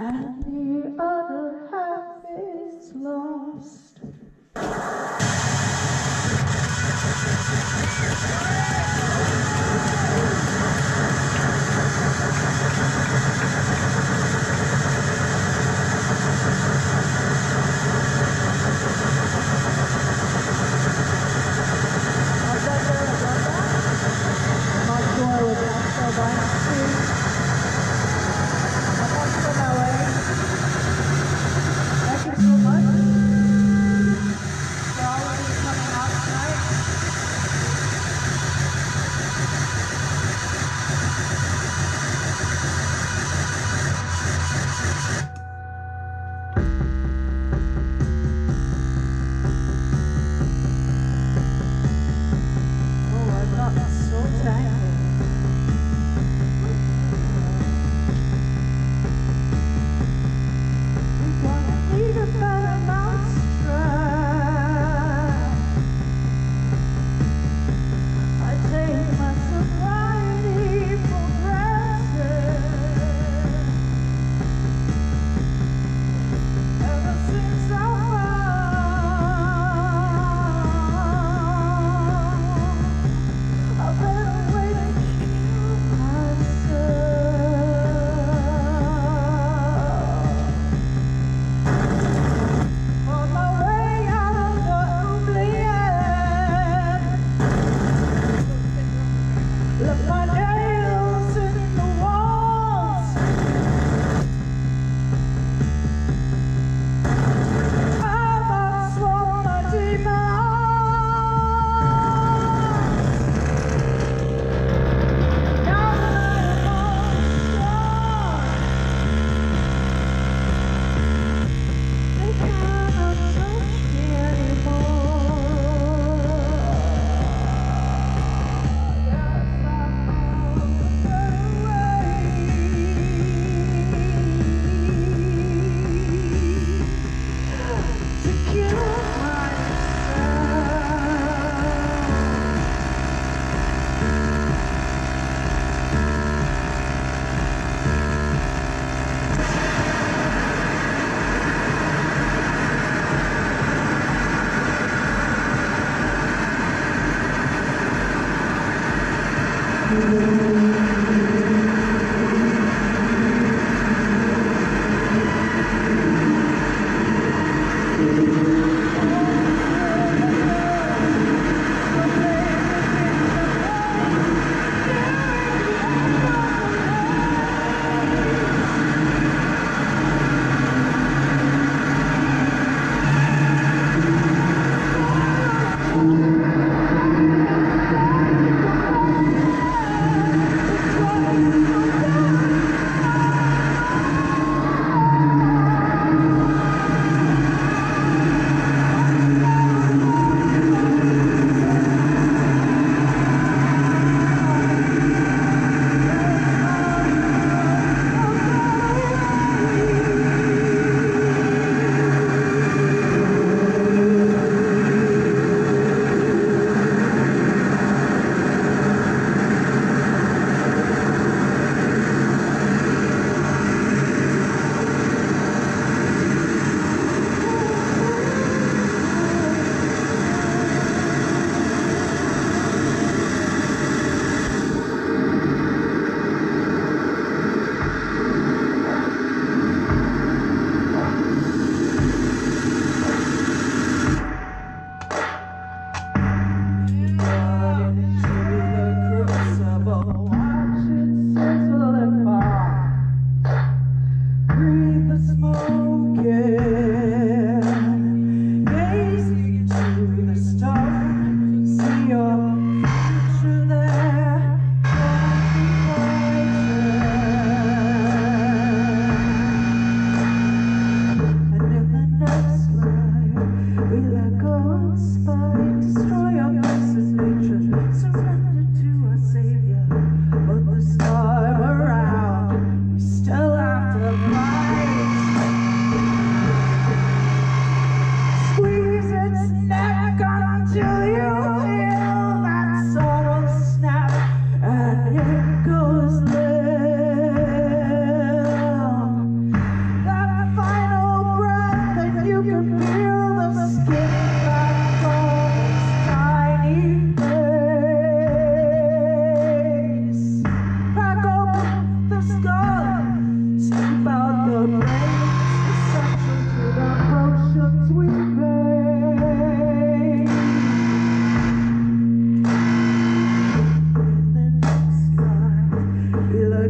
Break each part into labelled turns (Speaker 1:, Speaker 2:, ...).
Speaker 1: Ah.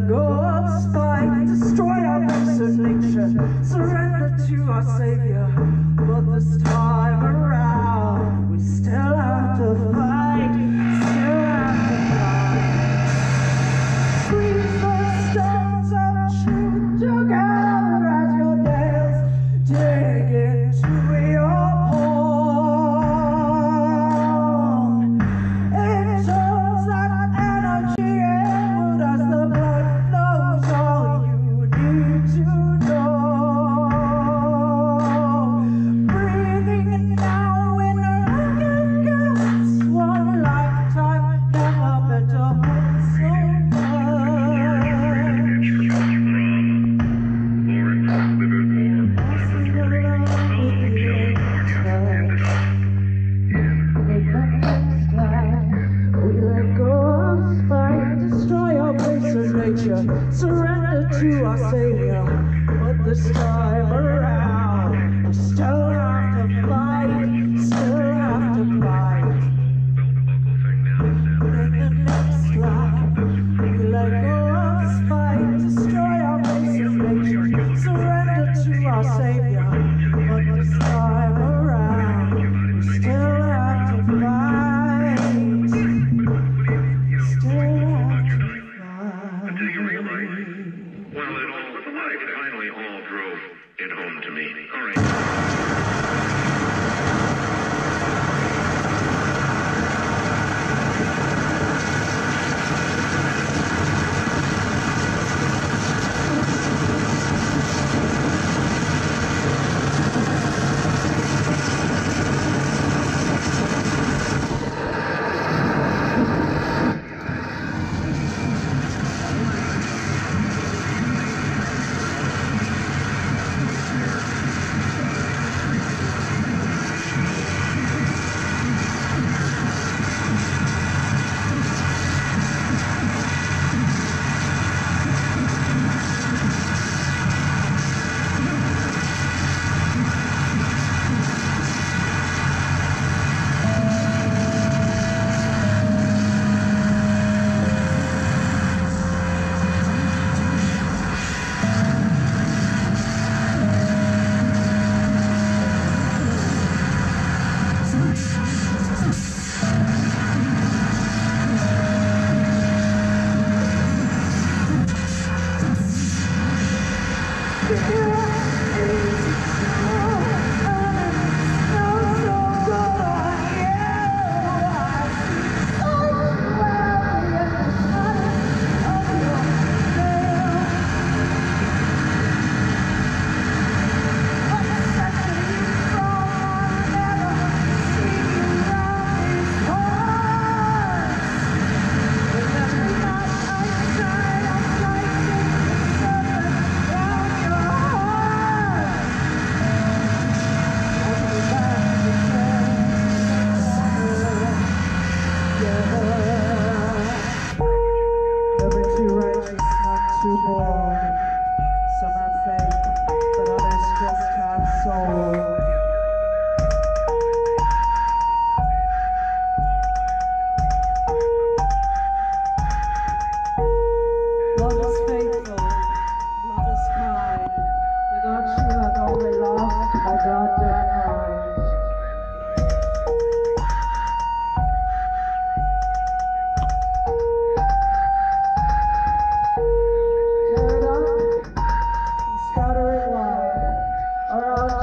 Speaker 1: God's spite, destroy our nature, surrender to our Savior, but this time.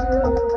Speaker 1: Música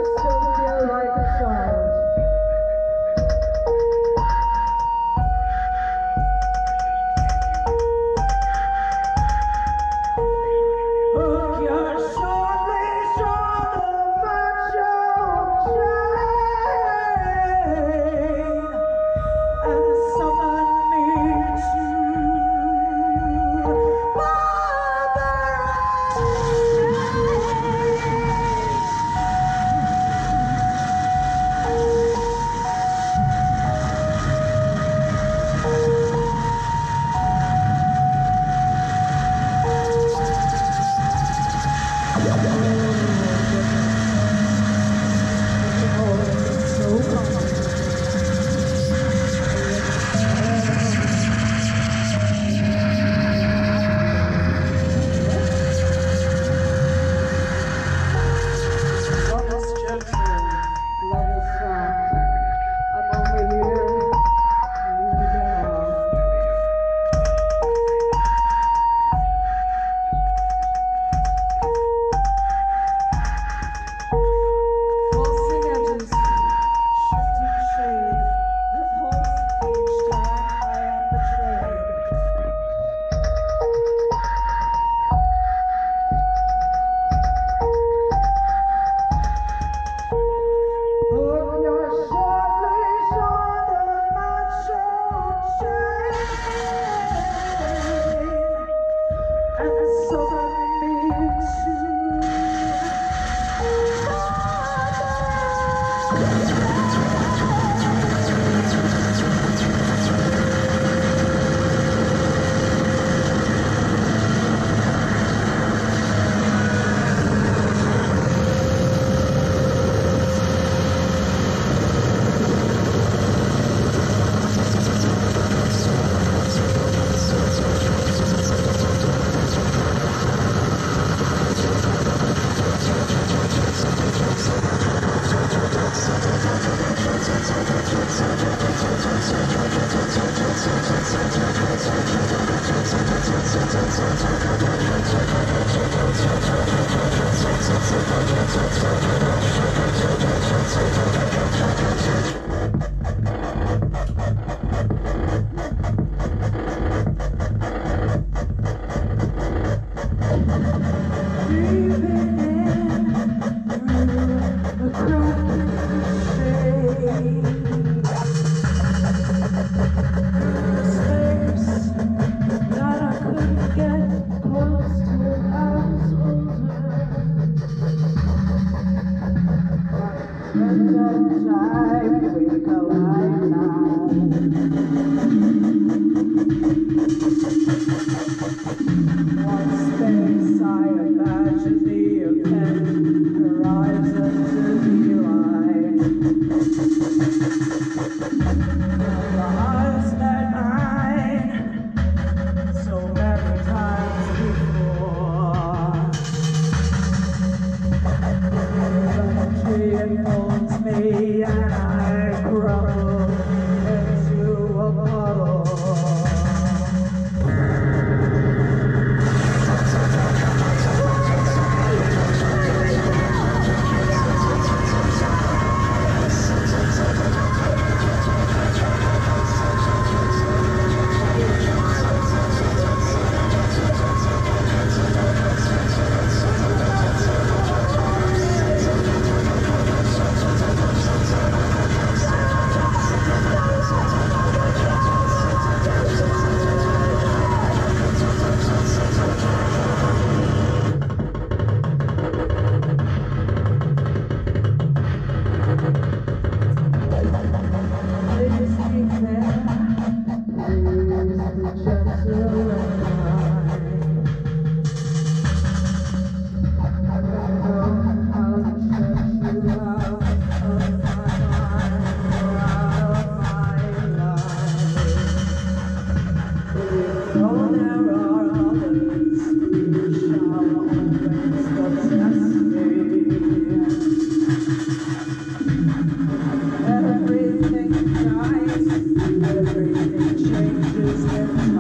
Speaker 1: There's